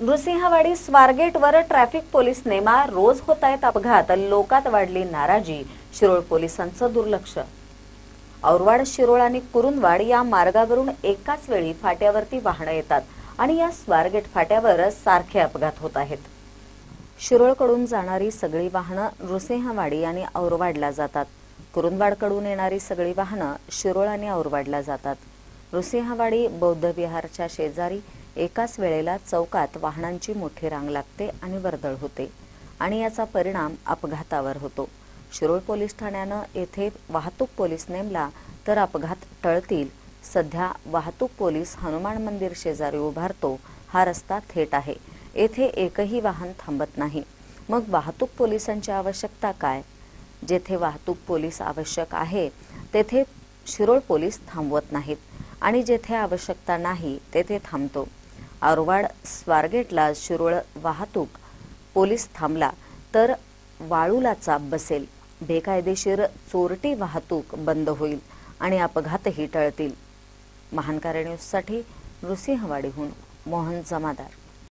Nrusinhwadi स्वारगेटवर traffic police नेमा रोज होत आहेत अपघात. लोकात वाढली नाराजी. शिरोळ पोलिसांचं दुर्लक्ष. औरवाड शिरोळ आणि कुरुंदवाड या मार्गावरून एकाच वेळी फाट्यावरती वाहनं येतात आणि या स्वारगेट फाट्यावर सारखे अपघात होत आहेत. शिरोळकडून जाणारी सगळी वाहनं नृसिंहवाडी आणि औरवाडला जातात. कुरुंदवाडकडून येणारी सगळी वाहनं शिरोळ आणि औरवाडला जातात. नृसिंहवाडी बौद्ध विहारच्या शेजारी एकाच वेळेला चौकात वाहनांची मोठी रांग लागते आणि वर्दळ होते आणि याचा परिणाम अपघातावर होतो. शिरोळ पोलीस ठाण्यानं येथे वाहतूक पोलीस नेमला तर अपघात टळतील. सध्या वाहतूक पोलीस हनुमान मंदिर शेजारी उभारतो. हा रस्ता थेट आहे. येथे एकही वाहन थांबत नाही. मग वाहतूक पोलिसांची आवश्यकता काय? जेथे वाहतूक पोलीस आवश्यक आहे तेथे शिरोळ पोलीस थांबवत नाहीत आणि जेथे आवश्यकता नाही तेथे थांबतो. आरवाड स्वारगेटला शिरोळ वाहतूक पोलीस थांबला तर वाळूला चाप बसेल. बेकायदेशीर चोरटी वाहतूक बंद होईल आणि अपघातही टळतील. महान कार्य न्यूजसाठी नृसिंहवाडीहून मोहन जमादार.